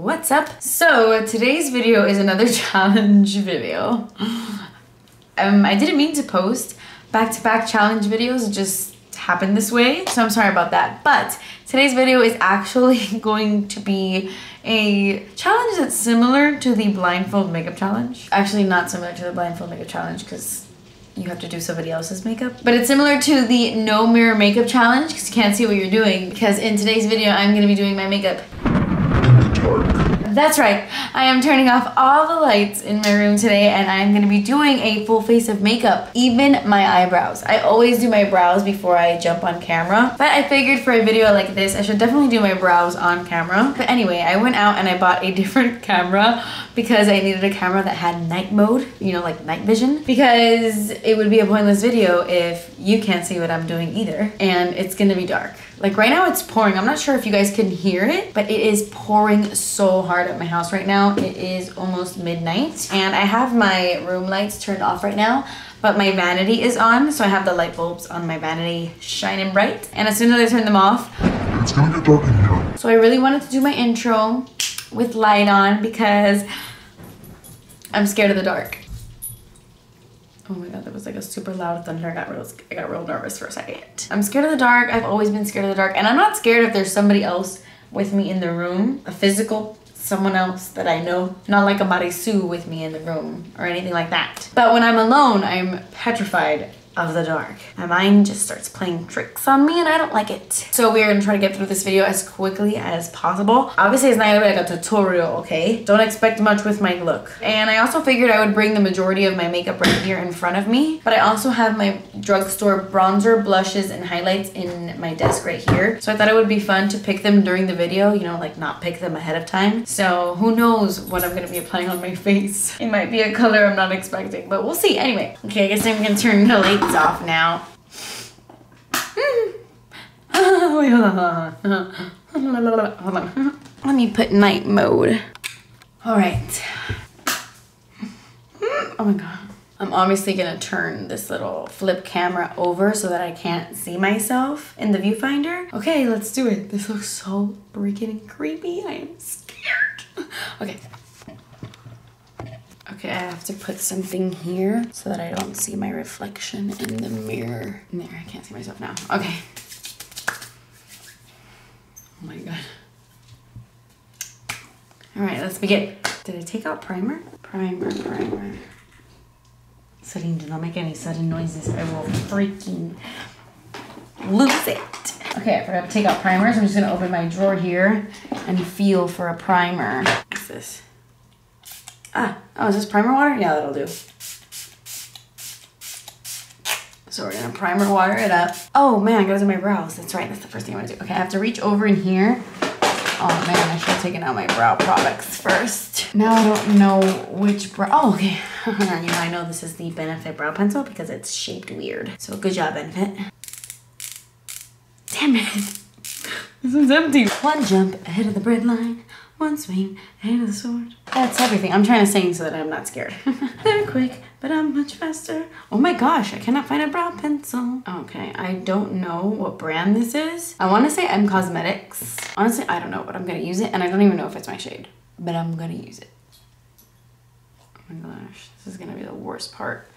What's up? So today's video is another challenge video. Um, I didn't mean to post back-to-back -back challenge videos, just happened this way. So I'm sorry about that. But today's video is actually going to be a challenge that's similar to the blindfold makeup challenge. Actually not similar to the blindfold makeup challenge because you have to do somebody else's makeup. But it's similar to the no mirror makeup challenge because you can't see what you're doing because in today's video I'm going to be doing my makeup that's right. I am turning off all the lights in my room today and I'm gonna be doing a full face of makeup, even my eyebrows. I always do my brows before I jump on camera, but I figured for a video like this, I should definitely do my brows on camera. But anyway, I went out and I bought a different camera because I needed a camera that had night mode, you know, like night vision, because it would be a pointless video if you can't see what I'm doing either, and it's gonna be dark. Like right now it's pouring. I'm not sure if you guys can hear it, but it is pouring so hard at my house right now. It is almost midnight and I have my room lights turned off right now, but my vanity is on. So I have the light bulbs on my vanity shining bright. And as soon as I turn them off, it's gonna get dark in here. So I really wanted to do my intro with light on because I'm scared of the dark. Oh my god, that was like a super loud thunder. I got real I got real nervous for a second. I'm scared of the dark. I've always been scared of the dark. And I'm not scared if there's somebody else with me in the room. A physical someone else that I know. Not like a Marisu with me in the room or anything like that. But when I'm alone, I'm petrified of the dark. My mind just starts playing tricks on me and I don't like it. So we're gonna try to get through this video as quickly as possible. Obviously it's not gonna be like a tutorial, okay? Don't expect much with my look. And I also figured I would bring the majority of my makeup right here in front of me, but I also have my drugstore bronzer, blushes, and highlights in my desk right here. So I thought it would be fun to pick them during the video, you know, like not pick them ahead of time. So who knows what I'm gonna be applying on my face. It might be a color I'm not expecting, but we'll see. Anyway, okay, I guess I'm gonna turn the lights off now. Wait, hold on, hold on. Let me put night mode. All right. Oh my God. I'm obviously gonna turn this little flip camera over so that I can't see myself in the viewfinder. Okay, let's do it. This looks so freaking creepy. I am scared. Okay, Okay, I have to put something here so that I don't see my reflection in the mirror. There, I can't see myself now. Okay. Oh my god. All right, let's begin. Did I take out primer? Primer, primer. Celine, do not make any sudden noises. I will freaking lose it. Okay, I forgot to take out primers. I'm just gonna open my drawer here and feel for a primer. What's this? Ah, oh, is this primer water? Yeah, that'll do. So we're gonna primer water it up. Oh man, I gotta do my brows. That's right, that's the first thing I wanna do. Okay, I have to reach over in here. Oh man, I should have taken out my brow products first. Now I don't know which brow, oh okay. you know, I know this is the Benefit brow pencil because it's shaped weird. So good job, Benefit. Damn it. This one's empty. One jump ahead of the bread line. One swing, of the sword. That's everything. I'm trying to sing so that I'm not scared. They're quick, but I'm much faster. Oh my gosh, I cannot find a brow pencil. Okay, I don't know what brand this is. I want to say Em Cosmetics. Honestly, I don't know, but I'm going to use it, and I don't even know if it's my shade. But I'm going to use it. Oh my gosh, this is going to be the worst part.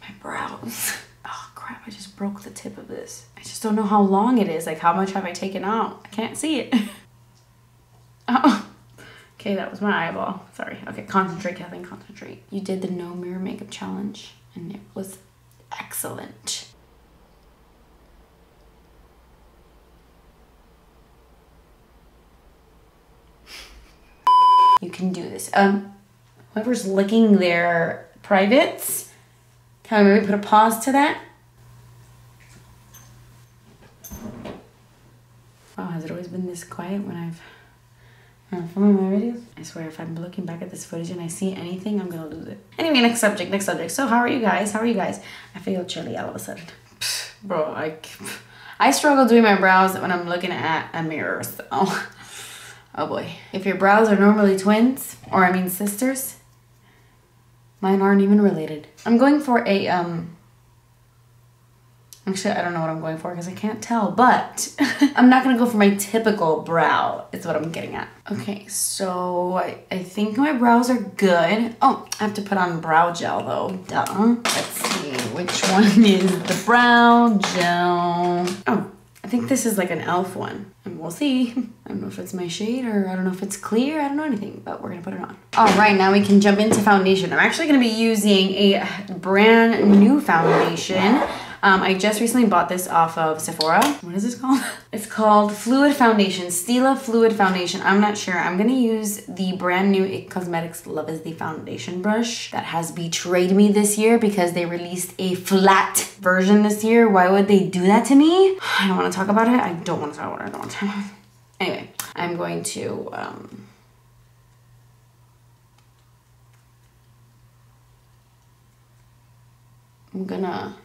My brows. Oh crap, I just broke the tip of this. I just don't know how long it is. Like, how much have I taken out? I can't see it. Oh. Okay, that was my eyeball. Sorry. Okay, concentrate, Kathleen, concentrate. You did the no mirror makeup challenge and it was excellent. You can do this. Um, whoever's licking their privates, can I maybe put a pause to that? Oh, has it always been this quiet when I've Filming my videos. I swear if I'm looking back at this footage and I see anything, I'm gonna lose it. Anyway, next subject, next subject. So how are you guys? How are you guys? I feel chilly all of a sudden. Bro, I, I struggle doing my brows when I'm looking at a mirror, so. Oh boy. If your brows are normally twins, or I mean sisters, mine aren't even related. I'm going for a, um, Actually, I don't know what I'm going for because I can't tell, but I'm not gonna go for my typical brow, is what I'm getting at. Okay, so I, I think my brows are good. Oh, I have to put on brow gel though, duh. Let's see, which one is the brow gel? Oh, I think this is like an e.l.f. one. And we'll see. I don't know if it's my shade or I don't know if it's clear. I don't know anything, but we're gonna put it on. All right, now we can jump into foundation. I'm actually gonna be using a brand new foundation. Um, I just recently bought this off of Sephora. What is this called? It's called Fluid Foundation, Stila Fluid Foundation. I'm not sure. I'm gonna use the brand new IT Cosmetics Love is the Foundation brush that has betrayed me this year because they released a flat version this year. Why would they do that to me? I don't wanna talk about it. I don't wanna talk about it. I don't wanna talk about it. Anyway, I'm going to, um, I'm gonna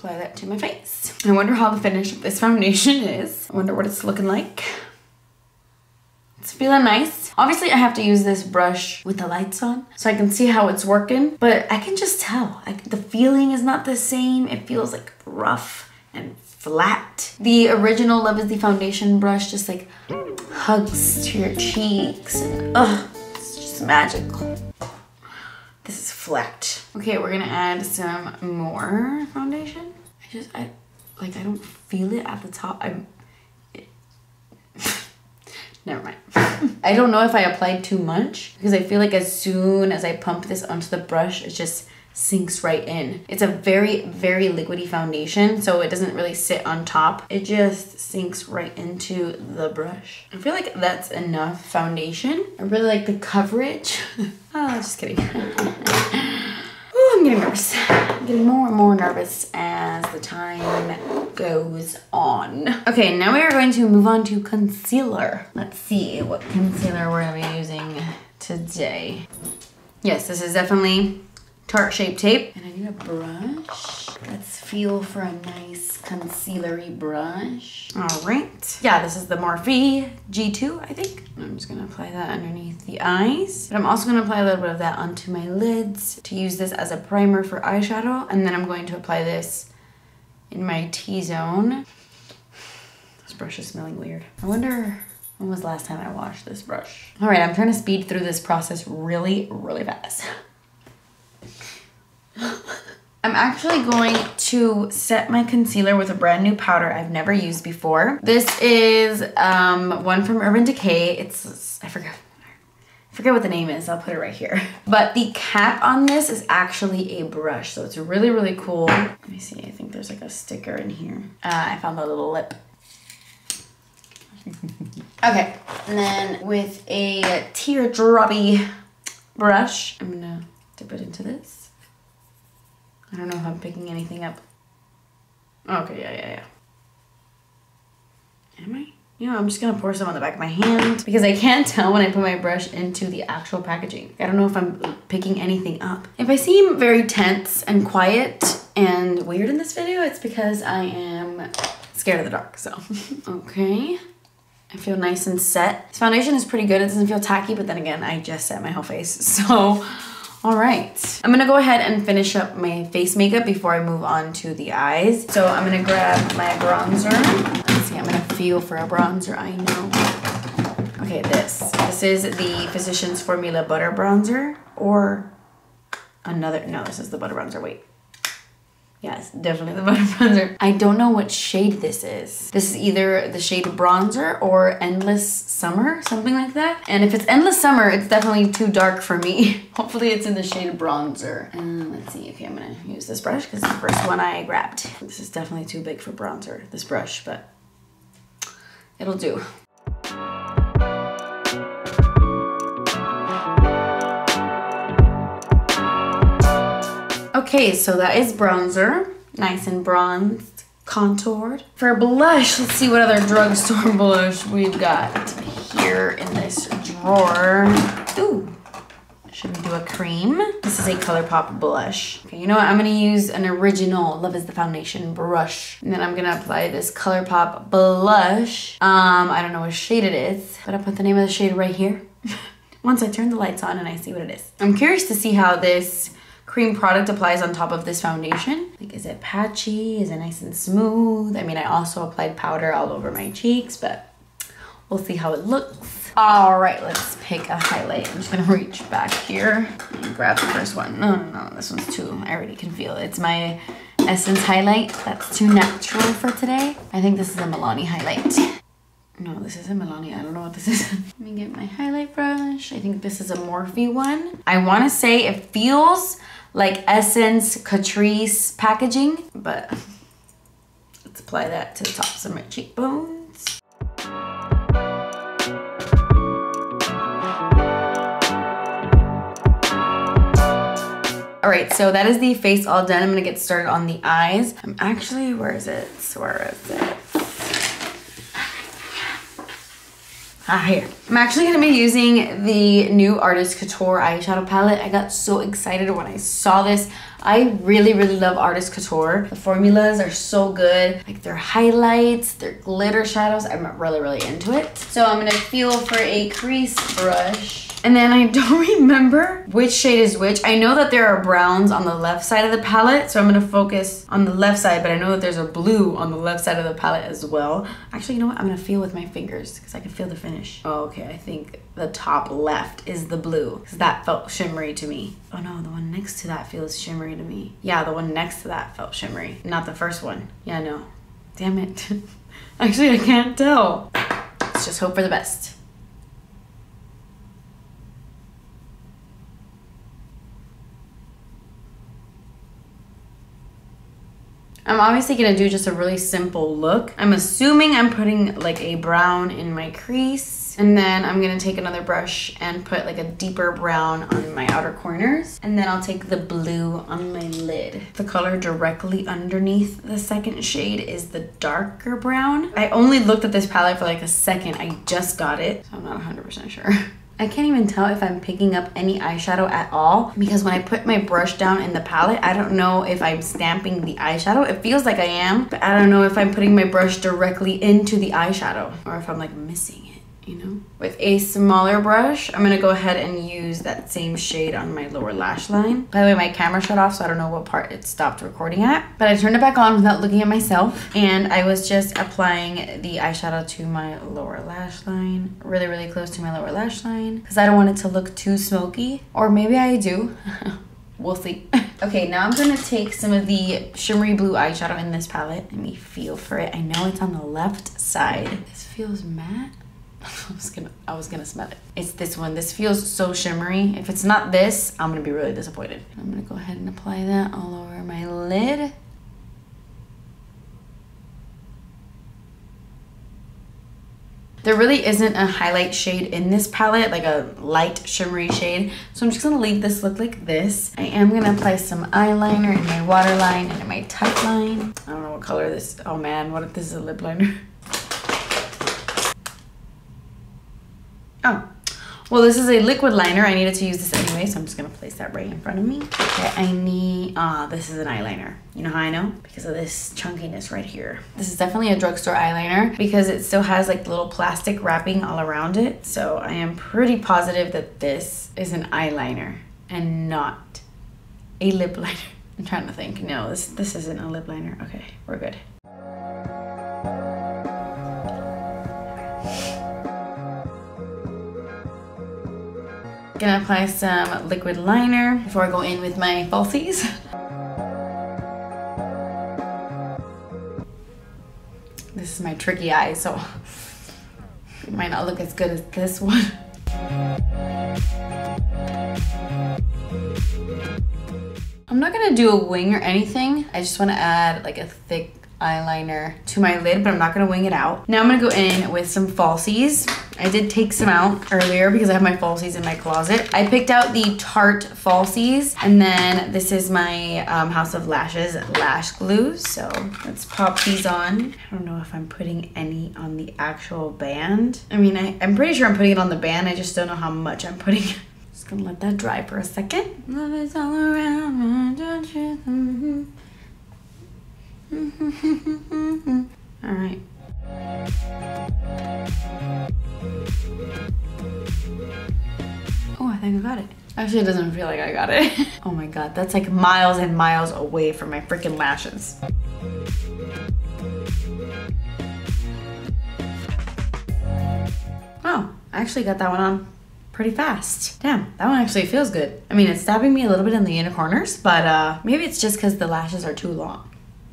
apply that to my face. I wonder how the finish of this foundation is. I wonder what it's looking like. It's feeling nice. Obviously, I have to use this brush with the lights on so I can see how it's working, but I can just tell. I, the feeling is not the same. It feels like rough and flat. The original Love is the Foundation brush just like hugs to your cheeks and ugh, it's just magical. This is flat. Okay, we're gonna add some more foundation. I just, I, like, I don't feel it at the top. I'm, it, never mind. I don't know if I applied too much because I feel like as soon as I pump this onto the brush, it just sinks right in. It's a very, very liquidy foundation, so it doesn't really sit on top. It just sinks right into the brush. I feel like that's enough foundation. I really like the coverage. oh, just kidding. I'm getting nervous. I'm getting more and more nervous as the time goes on. Okay, now we are going to move on to concealer. Let's see what concealer we're gonna be using today. Yes, this is definitely Tarte Shape Tape. And I need a brush. Let's feel for a nice concealery brush. All right. Yeah, this is the Morphe G2, I think. I'm just gonna apply that underneath the eyes. But I'm also gonna apply a little bit of that onto my lids to use this as a primer for eyeshadow. And then I'm going to apply this in my T-zone. This brush is smelling weird. I wonder when was the last time I washed this brush? All right, I'm trying to speed through this process really, really fast. I'm actually going to set my concealer with a brand new powder I've never used before. This is um, one from Urban Decay. It's, I forget, I forget what the name is. I'll put it right here. But the cap on this is actually a brush. So it's really, really cool. Let me see. I think there's like a sticker in here. Uh, I found a little lip. okay. And then with a teardroppy brush, I'm gonna dip it into this. I don't know if I'm picking anything up. Okay, yeah, yeah, yeah. Am I? Yeah, I'm just gonna pour some on the back of my hand because I can't tell when I put my brush into the actual packaging. I don't know if I'm picking anything up. If I seem very tense and quiet and weird in this video, it's because I am scared of the dark, so. okay. I feel nice and set. This foundation is pretty good. It doesn't feel tacky, but then again, I just set my whole face, so all right, I'm gonna go ahead and finish up my face makeup before I move on to the eyes. So I'm gonna grab my bronzer. Let's see, I'm gonna feel for a bronzer, I know. Okay, this. This is the Physicians Formula Butter Bronzer or another, no, this is the Butter Bronzer, wait. Yes, definitely the butter bronzer. I don't know what shade this is. This is either the shade bronzer or Endless Summer, something like that. And if it's Endless Summer, it's definitely too dark for me. Hopefully it's in the shade bronzer. And let's see, okay, I'm gonna use this brush because it's the first one I grabbed. This is definitely too big for bronzer, this brush, but it'll do. Okay, so that is bronzer. Nice and bronzed, contoured. For blush, let's see what other drugstore blush we've got here in this drawer. Ooh, should we do a cream? This is a ColourPop blush. Okay, you know what? I'm gonna use an original Love is the Foundation brush. And then I'm gonna apply this ColourPop blush. Um, I don't know what shade it is, but I put the name of the shade right here. once I turn the lights on and I see what it is. I'm curious to see how this cream product applies on top of this foundation. Like, is it patchy? Is it nice and smooth? I mean, I also applied powder all over my cheeks, but we'll see how it looks. All right, let's pick a highlight. I'm just gonna reach back here and grab the first one. No, no, no, this one's too, I already can feel it. It's my Essence highlight. That's too natural for today. I think this is a Milani highlight. No, this isn't Milani. I don't know what this is. Let me get my highlight brush. I think this is a Morphe one. I want to say it feels like Essence Catrice packaging, but let's apply that to the tops of my cheekbones. All right, so that is the face all done. I'm gonna get started on the eyes. I'm actually, where is it? Where is it? Ah, here. I'm actually gonna be using the new Artist Couture eyeshadow palette. I got so excited when I saw this. I really, really love Artist Couture. The formulas are so good. Like their highlights, their glitter shadows. I'm really, really into it. So I'm gonna feel for a crease brush and then I don't remember which shade is which. I know that there are browns on the left side of the palette, so I'm gonna focus on the left side, but I know that there's a blue on the left side of the palette as well. Actually, you know what? I'm gonna feel with my fingers because I can feel the finish. Oh, okay, I think the top left is the blue because that felt shimmery to me. Oh no, the one next to that feels shimmery to me. Yeah, the one next to that felt shimmery, not the first one. Yeah, no. Damn it. Actually, I can't tell. Let's just hope for the best. I'm obviously gonna do just a really simple look. I'm assuming I'm putting like a brown in my crease. And then I'm gonna take another brush and put like a deeper brown on my outer corners. And then I'll take the blue on my lid. The color directly underneath the second shade is the darker brown. I only looked at this palette for like a second. I just got it, so I'm not 100% sure. I can't even tell if I'm picking up any eyeshadow at all because when I put my brush down in the palette, I don't know if I'm stamping the eyeshadow. It feels like I am, but I don't know if I'm putting my brush directly into the eyeshadow or if I'm like missing it you know? With a smaller brush, I'm gonna go ahead and use that same shade on my lower lash line. By the way, my camera shut off, so I don't know what part it stopped recording at. But I turned it back on without looking at myself. And I was just applying the eyeshadow to my lower lash line, really, really close to my lower lash line, because I don't want it to look too smoky. Or maybe I do. we'll see. okay, now I'm gonna take some of the shimmery blue eyeshadow in this palette. Let me feel for it. I know it's on the left side. This feels matte. I was gonna I was gonna smell it. It's this one. This feels so shimmery. If it's not this, I'm gonna be really disappointed. I'm gonna go ahead and apply that all over my lid. There really isn't a highlight shade in this palette, like a light shimmery shade. So I'm just gonna leave this look like this. I am gonna apply some eyeliner in my waterline and in my tight line. I don't know what color this, oh man, what if this is a lip liner? Oh, well, this is a liquid liner. I needed to use this anyway, so I'm just gonna place that right in front of me. Okay, I need, ah, this is an eyeliner. You know how I know? Because of this chunkiness right here. This is definitely a drugstore eyeliner because it still has like little plastic wrapping all around it. So I am pretty positive that this is an eyeliner and not a lip liner. I'm trying to think. No, this, this isn't a lip liner. Okay, we're good. Gonna apply some liquid liner before I go in with my falsies. This is my tricky eye, so it might not look as good as this one. I'm not gonna do a wing or anything. I just wanna add like a thick eyeliner to my lid, but I'm not gonna wing it out. Now I'm gonna go in with some falsies. I did take some out earlier because I have my falsies in my closet. I picked out the Tarte falsies, and then this is my um, House of Lashes lash glue. So let's pop these on. I don't know if I'm putting any on the actual band. I mean, I, I'm pretty sure I'm putting it on the band. I just don't know how much I'm putting. Just gonna let that dry for a second. Love is all around, don't you? Mm-hmm. All right. Actually, it Actually, it doesn't feel like I got it. oh my god, that's like miles and miles away from my freaking lashes. Oh, I actually got that one on pretty fast. Damn, that one actually feels good. I mean, it's stabbing me a little bit in the inner corners, but uh, maybe it's just because the lashes are too long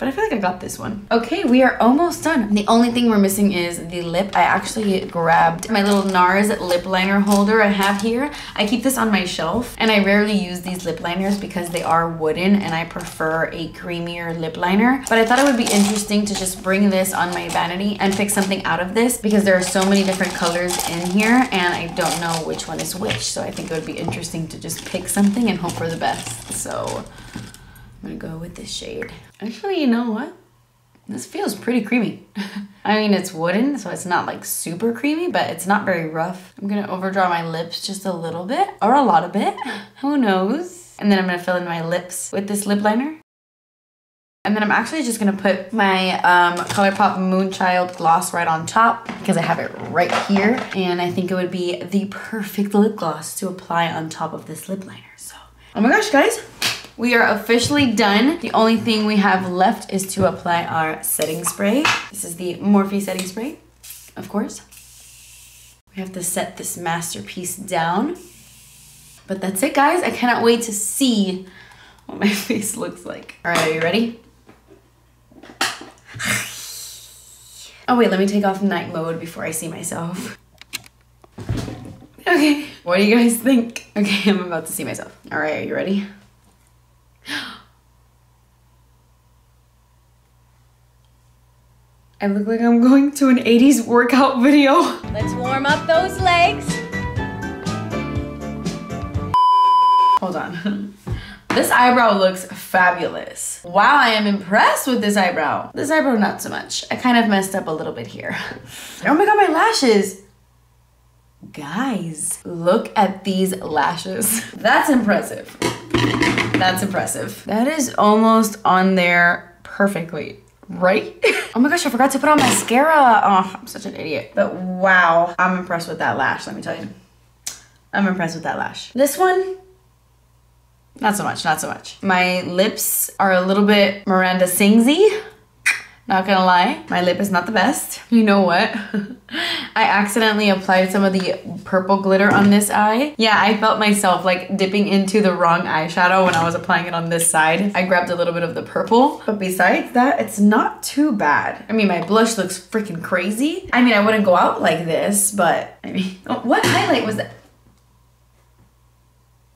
but I feel like I got this one. Okay, we are almost done. The only thing we're missing is the lip. I actually grabbed my little NARS lip liner holder I have here. I keep this on my shelf and I rarely use these lip liners because they are wooden and I prefer a creamier lip liner. But I thought it would be interesting to just bring this on my vanity and pick something out of this because there are so many different colors in here and I don't know which one is which. So I think it would be interesting to just pick something and hope for the best. So I'm gonna go with this shade. Actually, you know what? This feels pretty creamy. I mean, it's wooden, so it's not like super creamy, but it's not very rough. I'm gonna overdraw my lips just a little bit, or a lot of bit, who knows? And then I'm gonna fill in my lips with this lip liner. And then I'm actually just gonna put my um, ColourPop Moonchild gloss right on top because I have it right here. And I think it would be the perfect lip gloss to apply on top of this lip liner. So, oh my gosh, guys, we are officially done. The only thing we have left is to apply our setting spray. This is the Morphe setting spray, of course. We have to set this masterpiece down. But that's it, guys. I cannot wait to see what my face looks like. All right, are you ready? Oh wait, let me take off night mode before I see myself. Okay, what do you guys think? Okay, I'm about to see myself. All right, are you ready? I look like I'm going to an 80s workout video. Let's warm up those legs. Hold on. This eyebrow looks fabulous. Wow, I am impressed with this eyebrow. This eyebrow, not so much. I kind of messed up a little bit here. oh my god, my lashes. Guys, look at these lashes. That's impressive. That's impressive. That is almost on there perfectly right? oh my gosh, I forgot to put on mascara. Oh, I'm such an idiot. But wow, I'm impressed with that lash, let me tell you. I'm impressed with that lash. This one, not so much, not so much. My lips are a little bit Miranda Singsy. Not gonna lie, my lip is not the best. You know what? I accidentally applied some of the purple glitter on this eye. Yeah, I felt myself like dipping into the wrong eyeshadow when I was applying it on this side. I grabbed a little bit of the purple, but besides that, it's not too bad. I mean, my blush looks freaking crazy. I mean, I wouldn't go out like this, but I mean, what highlight was that?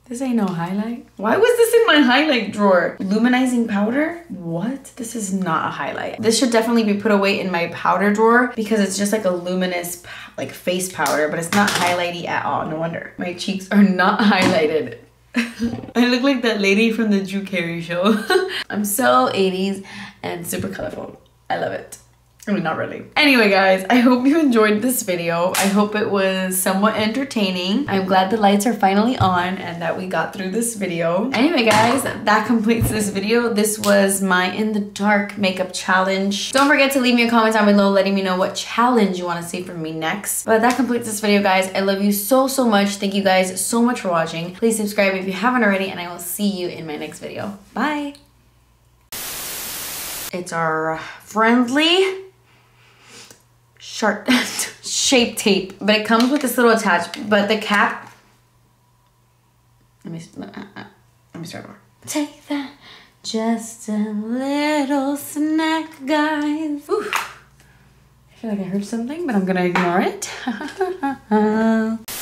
This ain't no highlight. Why was this in my highlight drawer? Luminizing powder? What? This is not a highlight. This should definitely be put away in my powder drawer because it's just like a luminous like face powder, but it's not highlighty at all. No wonder. My cheeks are not highlighted. I look like that lady from the Drew Carey show. I'm so 80s and super colorful. I love it. I mean, not really. Anyway, guys, I hope you enjoyed this video. I hope it was somewhat entertaining. I'm glad the lights are finally on and that we got through this video. Anyway, guys, that completes this video. This was my In the Dark makeup challenge. Don't forget to leave me a comment down below letting me know what challenge you want to see from me next. But that completes this video, guys. I love you so, so much. Thank you guys so much for watching. Please subscribe if you haven't already, and I will see you in my next video. Bye! It's our friendly sharp shape tape, but it comes with this little attachment. But the cap, let me uh, uh, let me start over. Take that, just a little snack, guys. Ooh. I feel like I heard something, but I'm gonna ignore it.